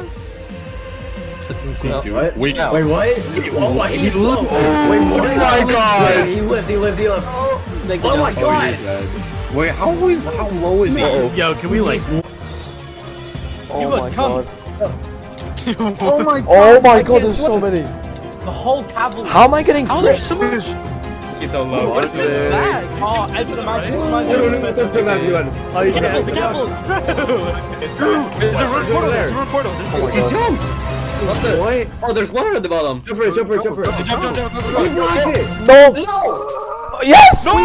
him? What? Wait, Wait, what? Oh my, he's low. Wait, what? Oh my God. Wait, he lived, he lived, he lived. Oh my Oh, god. you're dead. Wait, how low is he? Yo, can we like? Oh You my come. god. oh my Oh my god, there's so many. The whole cavalry. How am I getting How crit? there's so much? He's so low. What is that? Oh, as the mountain. Oh, he's Careful, gonna be careful. There's a road portal. There's a road portal. There's a road portal. What the? Oh, there's water at the bottom. Jump for it, jump for it, jump for it. Jump, jump, jump, go, go, go. Blocked it. No. Yes.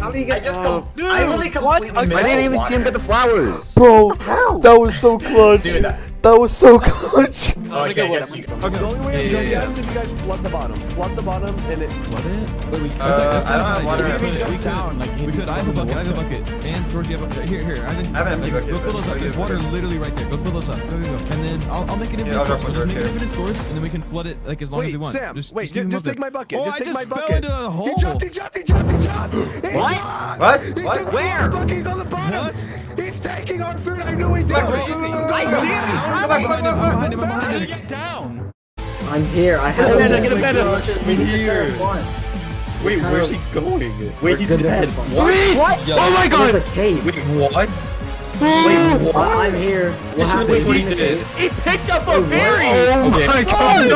How do you get? I just uh, com- I really completely I didn't even water. see him get the flowers. Bro, that was so clutch. That was so clutch. Oh, okay, I guess. The only way to jump the items is if you guys flood the bottom. Flood the bottom and it. Flood it? Wait, we Uh, I don't have water. We We could, could- we could, we could. I have a bucket. I have a bucket. And George, you have a here, here. I have, I have an empty bucket, Go fill those up. There's the water bucket. literally right there. Go fill those up. Go, go, go. And then I'll, I'll make an infinite I'll source. We'll just make an infinite source, and then we can flood it like as long as we Wait, want. Sam. Just, wait, just, just, just take my bucket. Oh, just I take just my fell bucket. into a hole. He jumped. He jumped. He jumped. He What? What? He What? Where? the. He's on the bottom. What? He's taking our food. I knew he did. Where Go, is go, he? go, go, I see him. I'm behind him. I'm behind him. I'm behind him. Get down. I'm here. I have Get a a better, get a better. We need to Here. Wait, where's he going? Wait, he's dead. at. What? Oh my god. a cave. Wait, what? Wait, what? I'm here. What happened? what he did. He picked up a berry. Oh Okay. my god.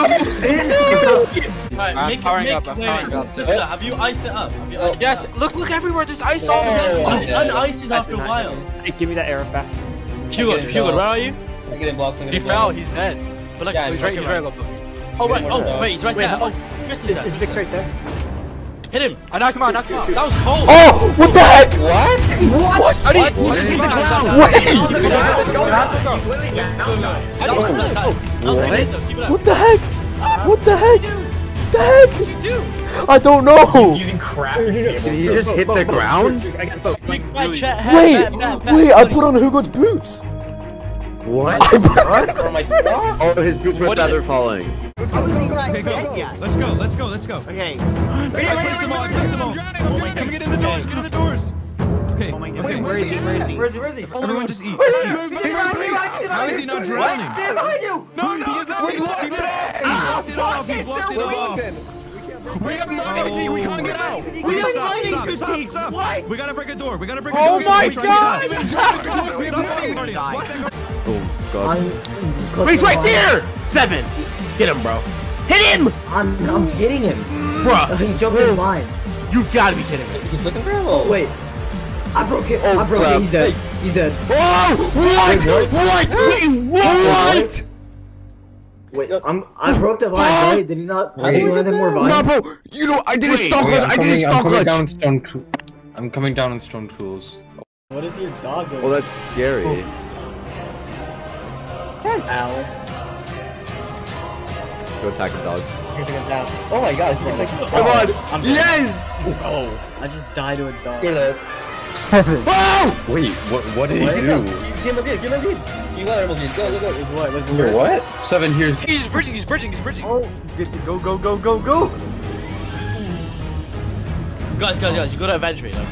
I'm Alright, make powering make, up, I'm wait, powering wait, up. Just, uh, have you iced it up? Have you iced Yes, it up? look, look everywhere. There's ice all over the Un- yeah. Unices after a while. Hey, give me that arrow back. Hugo, get Hugo, where are you? I'm getting blocks. I'm He getting fell. blocks. He's dead. But like, Yeah, He's right. He's right. Look. Oh right, oh wait, he's right Wait, there. Oh, Tristan's Is, there. is Vix right there? Hit him. I knocked him out. Knocked him out. That was cold. Oh, what the heck? What? What? How do you- What? Just hit the What? ground. Wait. He's literally down, guys. I didn't know that. That was great, though. Keep it up. What the heck? What the heck? The heck? What you do? I don't know. He's Using crap. Did he just hit the ground? I got both. Big fat Really? chat hat, Wait, wait, I put on Hugo's boots. What? What? For my spots? Oh, his boots were What feather falling. Let's go. Let's go. Let's go. Okay. I placed them all. I placed them all. Come oh get in the doors. Get in the doors. Okay. Oh my God. Okay. Where is he? Where is he? Where is he? Where is he? Everyone just eat. Where is Just he? eat. He's behind me, behind me, How is he not drowning? Stand behind you! No, no, he is not. He blocked it off. He blocked it off. He blocked it off. We have mining fatigue. We can't get out. We have stop, mining fatigue. Stop, stop. What? We gotta break a door. We gotta break a oh, door. Oh my We're trying to get out. Stop blocking Guardian. Die. Block that Guardian. Oh god. He's right there. Seven. Get him, bro. Hit him. I'm. I'm hitting him. Bruh. He jumped in oh. lines. You gotta be kidding me. He's looking for him. Oh wait. I broke it. Oh, I broke crap. it. He's dead. He's dead. Oh, what? What? What? Wait, I'm. I broke the vine, right? Did he not? How Did did he you one of them more No, vines? bro. You know, I did a Wait. stock clutch. I did a stock clutch. down stone. Tool- I'm coming down in stone tools. What is your dog doing? Well, that's scary. Oh. Ten Ow. Go attack the dog. Oh my god, he's like. Come oh, on. Yes. Oh, I just died to a dog. Hear that? Oh! Wait, what? What did What? he do? Give him a lead, give him a lead. You got him a. Go, go, go. What? What? Here, what? Seven. Here's. He's bridging. He's bridging. He's bridging. Oh, go, go, go, go, go. Guys, guys, guys, you gotta eventuate them.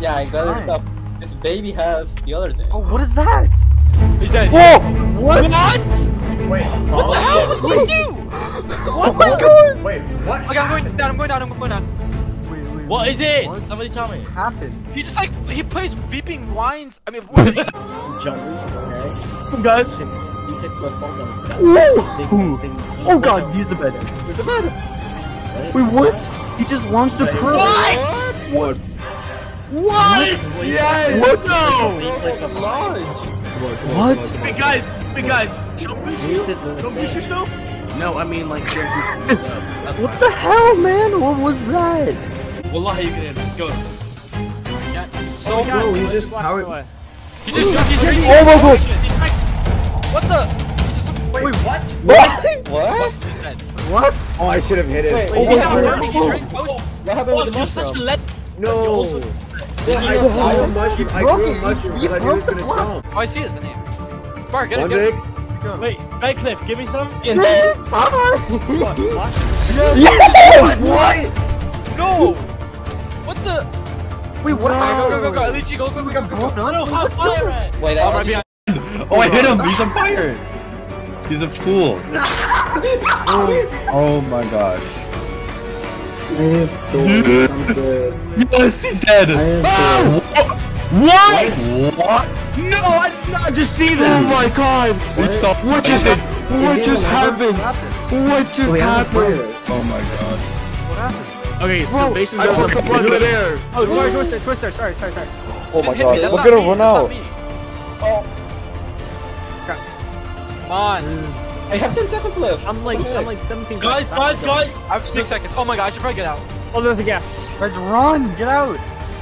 Yeah, I got Fine. it up. This baby has the other thing. Oh, what is that? He's dead. Whoa! What? Wait. What the hell? Oh, what did you? Oh my god! Wait, what? Okay, I'm going down. I'm going down. I'm going down. Wait, wait. What is it? What? Somebody tell me. happened? He just like he plays Weeping Vines. I mean, Jump boost, okay? Come, guys. You take plus one jump. That's Whoa! sting, sting. Oh god, use the bed. There's a bed. Wait, what? He just launched a pearl. What? What? Yes! What? No! Placed up What? Hey guys, hey guys, don't boost Boost you. it to the Don't boost yourself. No, I mean like don't boost yourself. That's What the hell, man? What was that? Fine. Wallahi, you can hit this. Go. yeah, it's so Bro, he's just how it. He just jumped. He's drinking. Oh my god! He's like, oh what the? He's just Wait, what? What? What? What? Oh, I should have hit it. Wait, oh, wait, He's yeah, not we're- burning. He's oh. drinking potion. What happened Oh, with the you're such a mushroom? lead. no. Yeah, I, I grew a mushroom. I grew it. a mushroom because I knew he was the gonna jump. Oh, I see his name. Spark, get it, One get it. Vix. Wait, Bedcliffe, give me some. What? Yes! What? No! What the? Wait, what? Alright, go, go, go, go. Alichi, go, go, go, go, go, go. No, no, hot fire at. Wait, Oh, that right behind. Oh, I hit him. He's on fire. He's a fool. oh my gosh. I have thought something. Yes, he's dead. I have ah, thought. What? What? No, I did not just see that. Oh my god! We saw What just it. what Is just it happened? What just We have to happened? this. Oh my god. Okay, so Bro, basically, I there's a fucking blood there. Oh, sorry, Twister, Twister, sorry, sorry, sorry. Oh my god, we're gonna run that's not out. me. Oh. Come on. I have 10 seconds left. I'm like, I'm like 17 Guys, seconds. guys, guys. I have six seconds. Oh my god, I should probably get out. Oh, there's a gas. Let's run. Get out.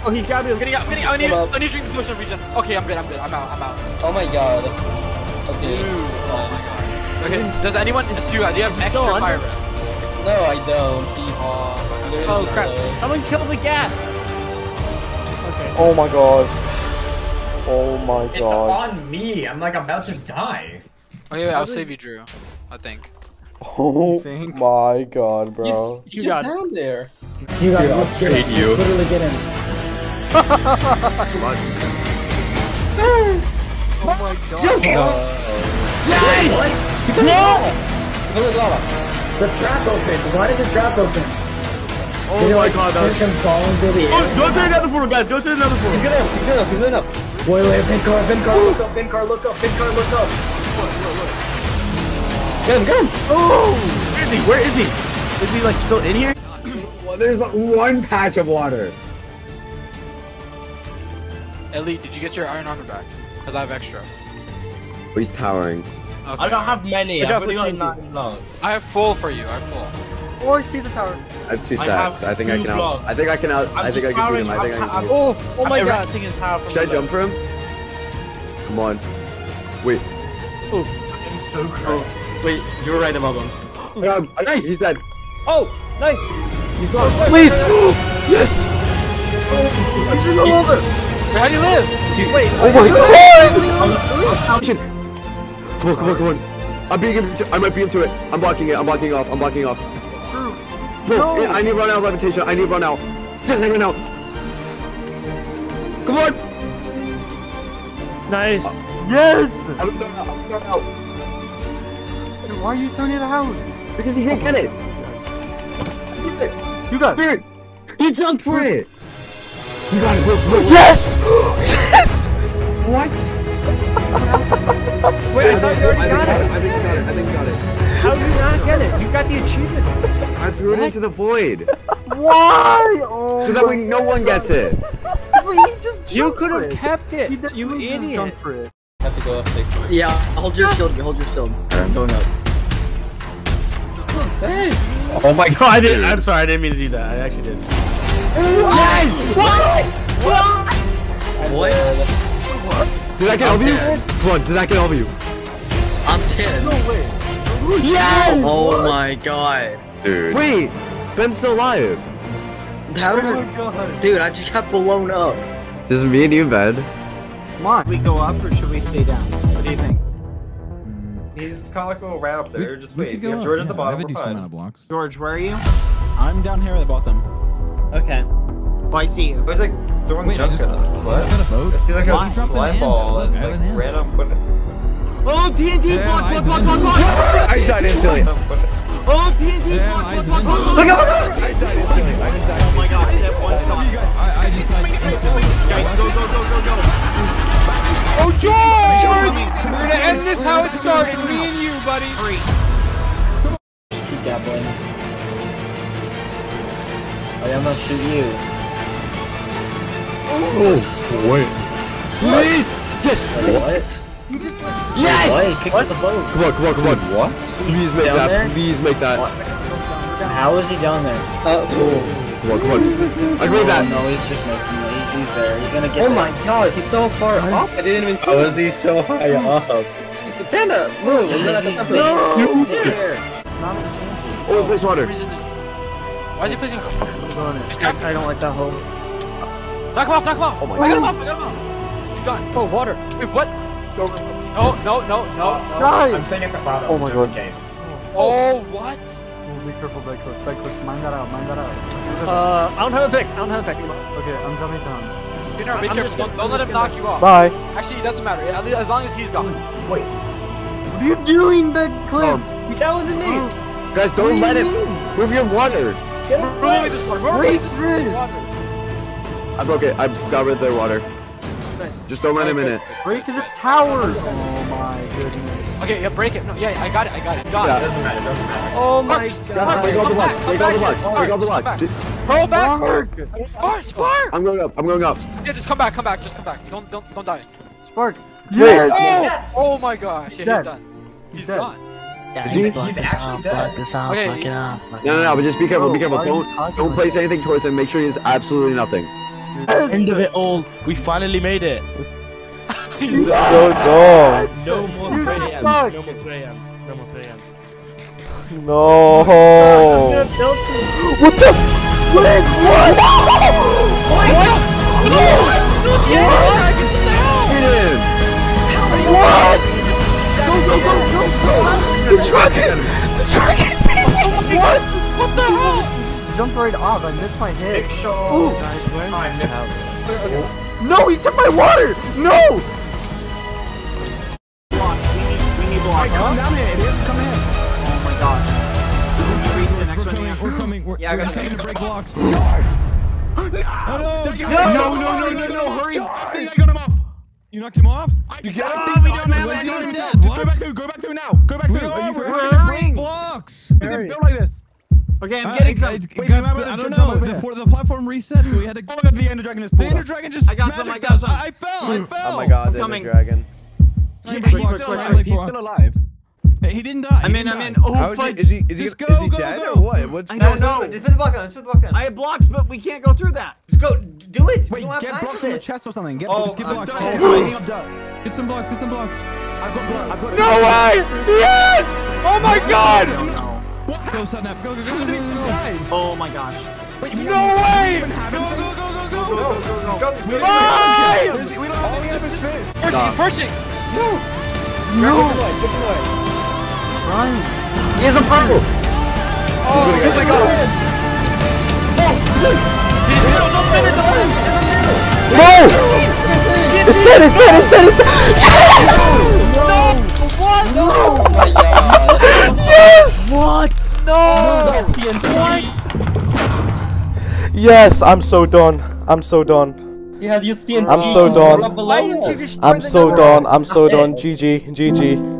Oh, he's got me. I'm getting out. I'm getting out. I need, I need to drink the potion of regen. Okay, I'm good. I'm good. I'm out. I'm out. Oh my god. Okay. Oh my god. Okay, does anyone in the suit? Do you have extra fire breath? No, I don't. He's. Oh my god. Oh crap! Someone kill the gas. Okay. Oh my god. Oh my god. It's on me. I'm like about to die. Oh, okay, wait, I'll save you, Drew. I think. Oh my god, bro. He's You just got down there. You got it. Let's get hate him. you. Literally get him. Fill it lava. The trap opened. Why did the trap open? Oh Did my like, god, that send was... him falling through the Oh, air? go to another portal, guys. Go to another He's gonna. He's gonna. He's gonna. Wait, wait, pin car, pin car, look up, pin car, look up, pin car, look up. Get him, get him. Oh, where is he? Where is he? Is he like still in here? Well, there's like one patch of water. Ellie, did you get your iron armor back? Cause I have extra. Oh, he's towering. Okay. I don't have many. I've job, only got nine blocks. I have full for you. I have full. Oh, I see the tower. I have two I stacks. have I, think I two can out. I think I can out. I think I can beat him. I think I can. beat him. Oh, oh my god. Everything is half from Should I the jump for him? Come on. Wait. Oh, I'm so close. Oh, wait, you were right above him. Oh, God. Nice. He's dead. Oh, nice. He's gone. Oh, Please! yes! Oh, wait, how do you live? Wait. Oh my god! Shit. Come on, come on, come on. I'm being. Into, I might be into it. I'm blocking it. I'm blocking off. I'm blocking off. Bro, I need to run out of levitation. I need to run out. Just hang run out. Come on. Nice. Uh, yes. I'm thrown out. I'm thrown out. Why are you so near the house? Because he can't get it. You got. it. You jumped for it. You got it. Look, look, look. Yes! Yes! What? Wait, I thought you already got it. I think you got it. I think you got it. How did you not get it? You got the achievement. I threw it into the void Why? Oh. so that way no one gets it. He just You could have kept it. He You he just idiot. jumped for it. have to go up six. Yeah, hold your shield, hold your shield. I'm going up. Oh my god, I didn't. I'm sorry, I didn't mean to do that. I actually did. What? What? What? Did I get all of you? Come on, did I get all of you? I'm dead. No way. Yes! Oh my god. Dude. Wait, Ben's still alive. How did Oh I... my god. Dude, I just got blown up. This is me and you in bed. Come on. We go up or should we stay down? What do you think? Mm. He's comical right up there. Just We wait. could We go have up, George yeah, at the I bottom. have a We're decent fine. amount of blocks. George, where are you? I'm down here at the bottom. Okay. Oh, I see you. Who's like throwing Wait, junk just, at us? I What? just got a boat. I see like Well, a I dropped an slime hand. ball Look, and I have like random. Oh, TNT! Yeah, block, eyes block, block, block, block! I died instantly. Oh, TNT! Yeah, block, eyes block, of block, envy. block! Look out, look out! I died instantly. I just died. Oh my god, that one shot. I, I just like instantly. Guys, go, go, go, go, go! Oh, George! We're gonna end this how it started, me and you, buddy. Three. Keep dabbling. Oh, yeah, I'm gonna shoot you. Oh, wait. Please! Yes! What? Yes! What? He kicked out the boat. Come on, come on, come on. What? Please make Down that. there? Please make that. What? How is he down there? Uh, Come on, come on. I agree oh, that. no, he's just making it. He's, he's there. He's gonna get Oh there. my god, he's so far up. I didn't even see How is he so high up? Panda, move. and then He's stop there. it. He's there. Oh, place water. Why is he placing? Just I, grab I don't like that hole. Knock him off, knock him off. Oh my I got him off, I got him off. He's gone. Oh, water. Wait, what? No, no, no, no, no. I'm staying at the bottom. Oh my just God. in case. Oh, what? Oh, be careful, back cliff, back cliff. Mind that out, mind that out. Uh, I don't have a pick. I don't have a pick. okay, I'm jumping down. Junior, be I'm careful. Don't, don't let him gonna- knock you off. Bye. Actually, it doesn't matter. At least, as long as he's gone. Wait. What are you doing, Big Cliff? That wasn't me. Guys, don't let it move your water. Get Who him removed this water? Who removed this water? I broke it. I got rid of their water. Just don't let him in it. Break this tower! Oh my goodness. Okay, yeah, break it. No, yeah, I got it. I got it. It's. Yeah. It doesn't matter, it doesn't matter. Oh my Marcus, Guys, god. break all the come blocks. back, Break come all the back, blocks. Break all the come blocks. back. Just- Hurl back, Spark! Spark, Spark! I'm going up. I'm going up. Yeah, just come back, come back, just come back. Don't, don't, don't die. Spark! Yes! Oh, yes! Oh my gosh, yeah, dead. he's done. He's, He's dead. gone. He's, he's actually dead. Okay, No, no, no. But just be careful. Be Bro, careful. why are you Don't talking don't like place that? anything towards him. Make sure he has absolutely nothing. End of it all. We finally made it. he's So done. dumb. No more You 3 AMs. No more 3 AMs. No more 3 AMs. No. What the? Wait, what? Hit him. What? Go, go, go, go, go! The dragon! The dragon's What? What the hell? Jumped right off, I missed my hit. Big show. Ooh. Guys, where's I missed No, he took my water! No! Come down here, idiot. Come here. Oh my gosh. We're coming, we're coming, we're, Yeah, I we're got coming you. to break blocks. No, no, no, no, no, no, hurry! I I got him off. You knocked him off? You got it. We don't have Where's any the other other dead? dead. Just go back through, go back through now. Go back We through. are, Are you we're break hurrying. blocks? Is it built like this? Okay, I'm I- getting I- some. I Wait, got- remember I don't know. over The, the platform reset, so we had to. Oh my god, the Ender Dragon is The Ender. Dragon just. I got some, magicked I got some. I, I fell. I fell. Oh my God, there's a Coming. dragon. He's Quick, quick, still alive. He's still alive. He didn't die. I'm in, I'm in. Oh, How is fudge. Is he? Is he? Just go, Is he go, dead go. or what? What's? I don't know. Just put the block on. Just put the block on. I have blocks, but we can't go through that. Just go. Do it. we Wait, don't have get blocks in the chest or something. Get, Oh, just get I've blocks. done Oh, I'm done. Get some blocks. Get some blocks. I've got blood. No way! Yes! Oh my god! No. Go, Satnap. Go, go, go, go, go, go. Oh my gosh. Wait, No way! Go, go, go, go, go. Go, go, go, go. We don't Bye! We don't have any other space. Perching, he's perching. Run. He has a purple. Oh, oh my god! Oh, he's still up in the middle. No! It's dead, it's dead, it's dead, it's dead! No! What? No! Oh my god. Yes! What? No! Yes, I'm so done. I'm so done. You had used the I'm so done. Why didn't you I'm so done. I'm so done. GG. GG.